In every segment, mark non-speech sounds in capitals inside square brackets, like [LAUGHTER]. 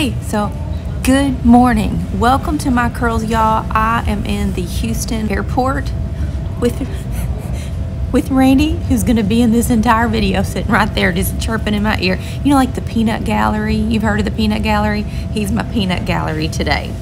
Hey, so good morning. Welcome to my curls, y'all. I am in the Houston airport with [LAUGHS] with Randy, who's gonna be in this entire video sitting right there just chirping in my ear. You know, like the peanut gallery. You've heard of the peanut gallery? He's my peanut gallery today.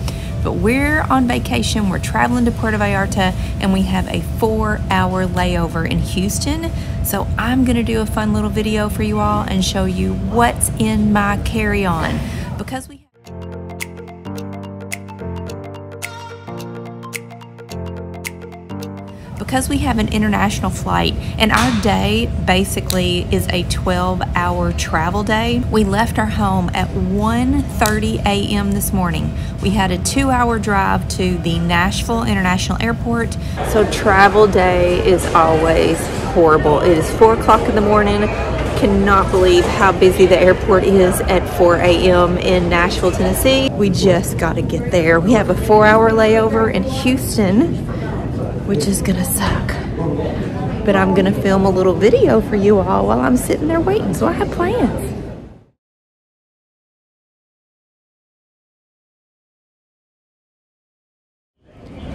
But we're on vacation, we're traveling to Puerto Vallarta, and we have a four hour layover in Houston. So I'm gonna do a fun little video for you all and show you what's in my carry-on. Because we because we have an international flight and our day basically is a 12 hour travel day we left our home at 1:30 a.m. this morning. We had a two hour drive to the Nashville International Airport. So travel day is always horrible. It is 4 o'clock in the morning cannot believe how busy the airport is at 4 a.m. in Nashville, Tennessee. We just got to get there. We have a four hour layover in Houston which is gonna suck. But I'm gonna film a little video for you all while I'm sitting there waiting, so I have plans.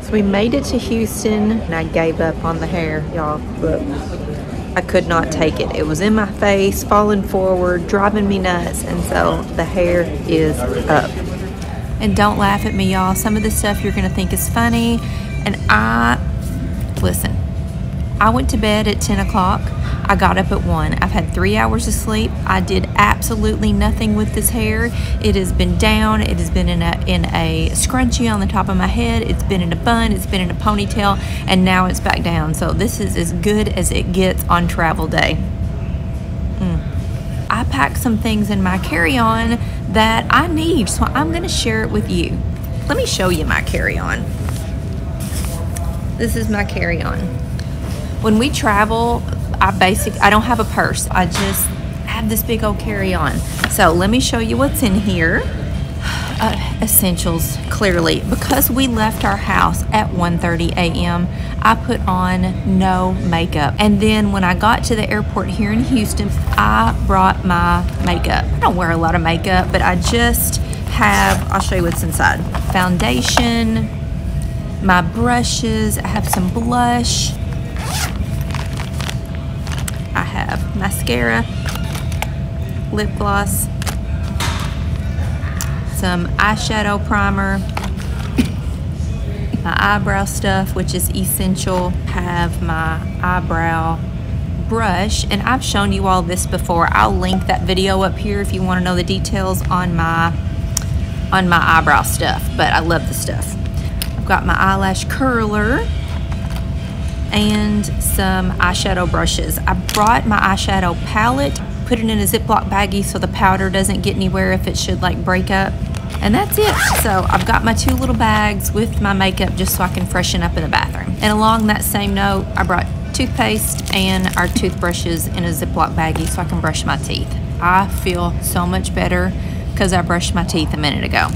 So we made it to Houston and I gave up on the hair, y'all. Look, I could not take it. It was in my face, falling forward, driving me nuts, and so the hair is up. And don't laugh at me, y'all. Some of the stuff you're gonna think is funny, and I listen, I went to bed at 10 o'clock. I got up at 1. I've had three hours of sleep. I did absolutely nothing with this hair. It has been down. It has been in a, in a scrunchie on the top of my head. It's been in a bun. It's been in a ponytail. And now it's back down. So this is as good as it gets on travel day. Mm. I packed some things in my carry-on that I need. So I'm going to share it with you. Let me show you my carry-on. This is my carry-on. When we travel, I basic I don't have a purse. I just have this big old carry-on. So let me show you what's in here. Uh, essentials, clearly. Because we left our house at 1.30 a.m., I put on no makeup. And then when I got to the airport here in Houston, I brought my makeup. I don't wear a lot of makeup, but I just have, I'll show you what's inside. Foundation, my brushes. I have some blush. Mascara, lip gloss, some eyeshadow primer, my eyebrow stuff, which is essential. have my eyebrow brush, and I've shown you all this before. I'll link that video up here if you want to know the details on my on my eyebrow stuff, but I love the stuff. I've got my eyelash curler and some eyeshadow brushes. I brought my eyeshadow palette, put it in a Ziploc baggie so the powder doesn't get anywhere if it should like break up. And that's it. So I've got my two little bags with my makeup just so I can freshen up in the bathroom. And along that same note, I brought toothpaste and our toothbrushes in a Ziploc baggie so I can brush my teeth. I feel so much better because I brushed my teeth a minute ago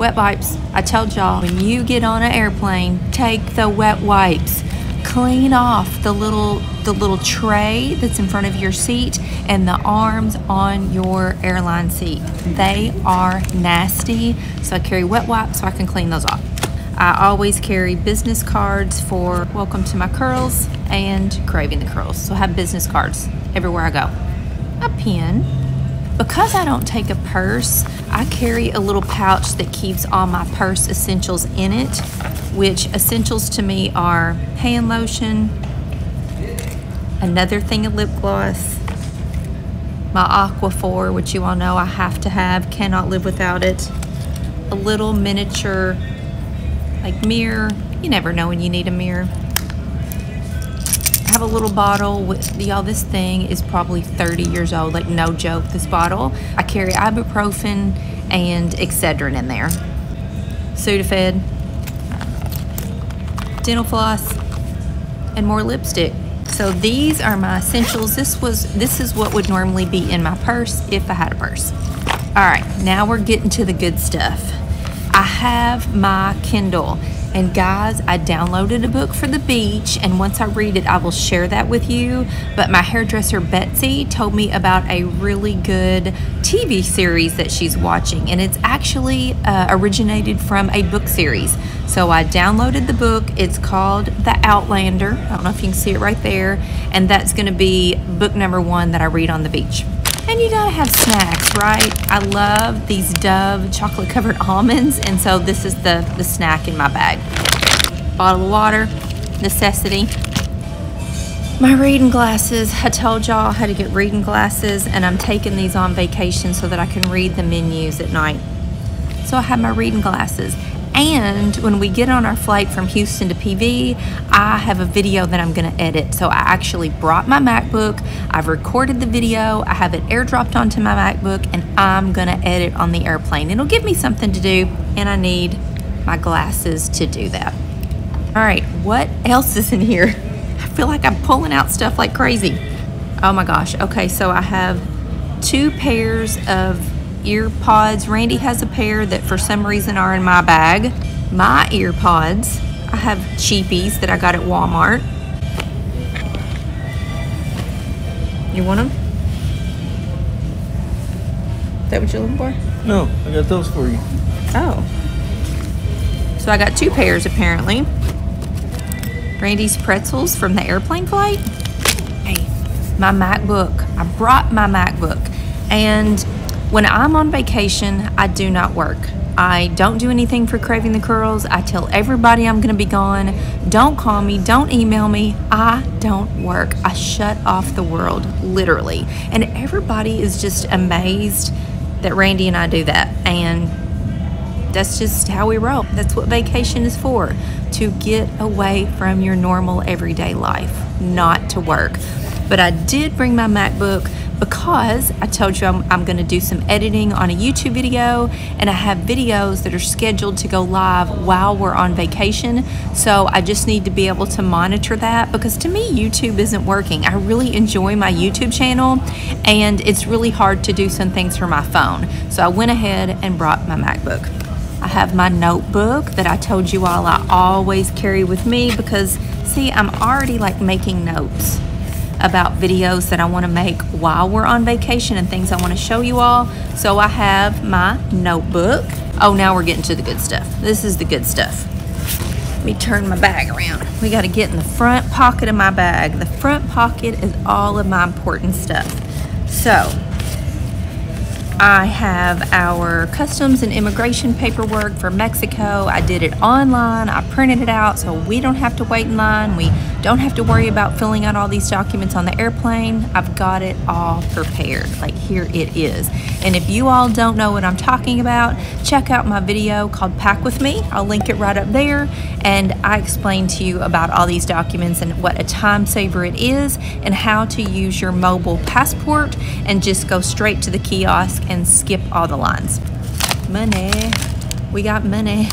wet wipes. I told y'all, when you get on an airplane, take the wet wipes. Clean off the little the little tray that's in front of your seat and the arms on your airline seat. They are nasty. So I carry wet wipes so I can clean those off. I always carry business cards for Welcome to My Curls and Craving the Curls. So I have business cards everywhere I go. A pen, because I don't take a purse, I carry a little pouch that keeps all my purse essentials in it, which essentials to me are hand lotion, another thing of lip gloss, my Aquaphor, which you all know I have to have, cannot live without it, a little miniature like mirror. You never know when you need a mirror have a little bottle with y'all this thing is probably 30 years old like no joke this bottle. I carry ibuprofen and excedrin in there. Sudafed dental floss and more lipstick. So these are my essentials. This was this is what would normally be in my purse if i had a purse. All right now we're getting to the good stuff. I have my kindle And guys, I downloaded a book for the beach, and once I read it, I will share that with you. But my hairdresser Betsy told me about a really good TV series that she's watching, and it's actually uh, originated from a book series. So I downloaded the book. It's called The Outlander. I don't know if you can see it right there, and that's going to be book number one that I read on the beach. And you gotta have snacks, right? I love these Dove chocolate covered [LAUGHS] almonds, and so this is the, the snack in my bag. Bottle of water, necessity. My reading glasses, I told y'all how to get reading glasses, and I'm taking these on vacation so that I can read the menus at night. So I have my reading glasses. And when we get on our flight from Houston to PV, I have a video that I'm going to edit. So I actually brought my MacBook, I've recorded the video, I have it airdropped onto my MacBook, and I'm going to edit on the airplane. It'll give me something to do, and I need my glasses to do that. All right, what else is in here? [LAUGHS] I feel like I'm pulling out stuff like crazy. Oh my gosh. Okay, so I have two pairs of ear pods. Randy has a pair that for some reason are in my bag. My ear pods. I have cheapies that I got at Walmart. You want them? Is that what you're looking for? No, I got those for you. Oh. So I got two pairs apparently. Randy's pretzels from the airplane flight. Hey, my MacBook. I brought my MacBook. And when I'm on vacation, I do not work. I don't do anything for Craving the Curls. I tell everybody I'm going to be gone. Don't call me. Don't email me. I don't work. I shut off the world, literally. And everybody is just amazed that Randy and I do that. And that's just how we roll. That's what vacation is for to get away from your normal everyday life, not to work. But I did bring my MacBook because I told you I'm, I'm going to do some editing on a YouTube video and I have videos that are scheduled to go live while we're on vacation. So I just need to be able to monitor that because to me, YouTube isn't working. I really enjoy my YouTube channel and it's really hard to do some things for my phone. So I went ahead and brought my MacBook. I have my notebook that I told you all I always carry with me because see, I'm already like making notes about videos that I want to make while we're on vacation and things I want to show you all. So I have my notebook. Oh, now we're getting to the good stuff. This is the good stuff. Let me turn my bag around. We got to get in the front pocket of my bag. The front pocket is all of my important stuff. So I have our customs and immigration paperwork for Mexico. I did it online. I printed it out so we don't have to wait in line. We don't have to worry about filling out all these documents on the airplane. I've got it all prepared. Like here it is. And if you all don't know what I'm talking about, check out my video called Pack With Me. I'll link it right up there. And I explain to you about all these documents and what a time saver it is and how to use your mobile passport and just go straight to the kiosk and skip all the lines. Money. We got money.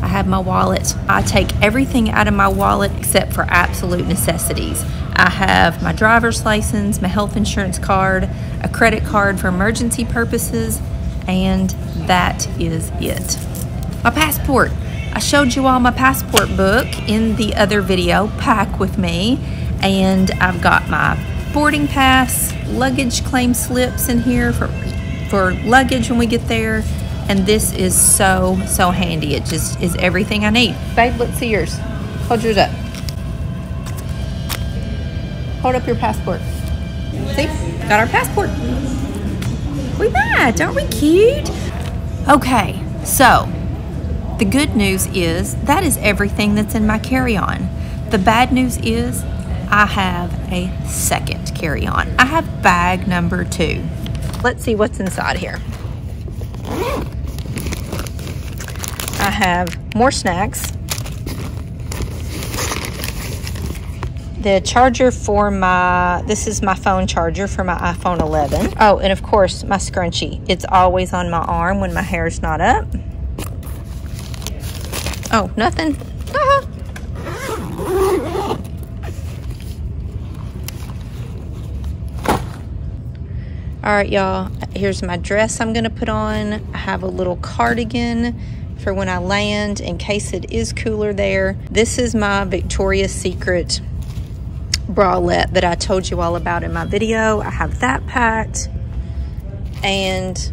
I have my wallet. I take everything out of my wallet except for absolute necessities. I have my driver's license, my health insurance card, a credit card for emergency purposes, and that is it. My passport. I showed you all my passport book in the other video, Pack With Me, and I've got my boarding pass, luggage claim slips in here for for luggage when we get there. And this is so, so handy. It just is everything I need. Babe, let's see yours. Hold yours up. Hold up your passport. See? Got our passport. We match. Aren't we cute? Okay, so the good news is that is everything that's in my carry-on. The bad news is I have a second carry-on. I have bag number two. Let's see what's inside here. I have more snacks. The charger for my, this is my phone charger for my iPhone 11. Oh, and of course, my scrunchie. It's always on my arm when my hair's not up. Oh, nothing. [LAUGHS] All right, y'all, here's my dress I'm gonna put on. I have a little cardigan for when I land in case it is cooler there. This is my Victoria's Secret bralette that I told you all about in my video. I have that packed and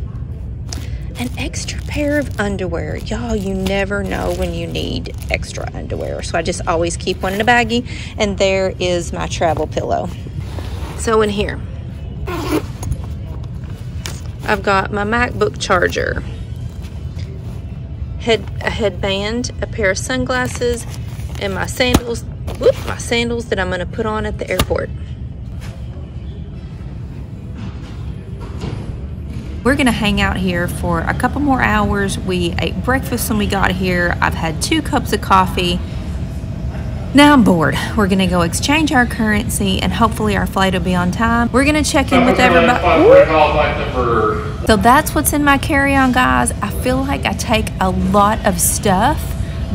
an extra pair of underwear. Y'all, you never know when you need extra underwear. So I just always keep one in a baggie. And there is my travel pillow. So in here, I've got my MacBook charger, head a headband, a pair of sunglasses, and my sandals. Whoop, my sandals that I'm going to put on at the airport. We're gonna hang out here for a couple more hours. We ate breakfast when we got here. I've had two cups of coffee. Now I'm bored. We're gonna go exchange our currency and hopefully our flight will be on time. We're gonna check in with everybody. So that's what's in my carry-on, guys. I feel like I take a lot of stuff,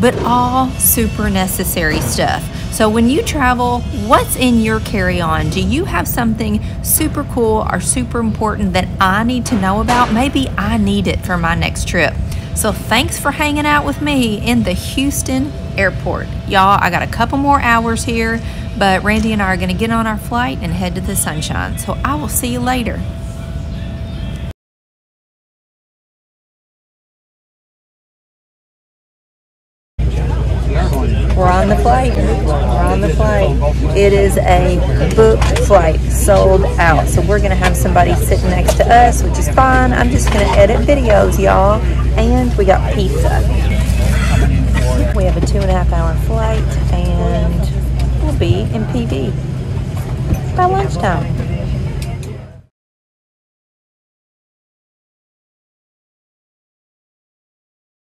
but all super necessary stuff. So when you travel, what's in your carry-on? Do you have something super cool or super important that I need to know about? Maybe I need it for my next trip. So thanks for hanging out with me in the Houston airport. Y'all, I got a couple more hours here, but Randy and I are gonna get on our flight and head to the sunshine. So I will see you later. We're on the flight. We're on the flight. It is a booked flight, sold out. So we're gonna have somebody sitting next to us, which is fine. I'm just gonna edit videos, y'all. And we got pizza. We have a two and a half hour flight and we'll be in PV by lunchtime.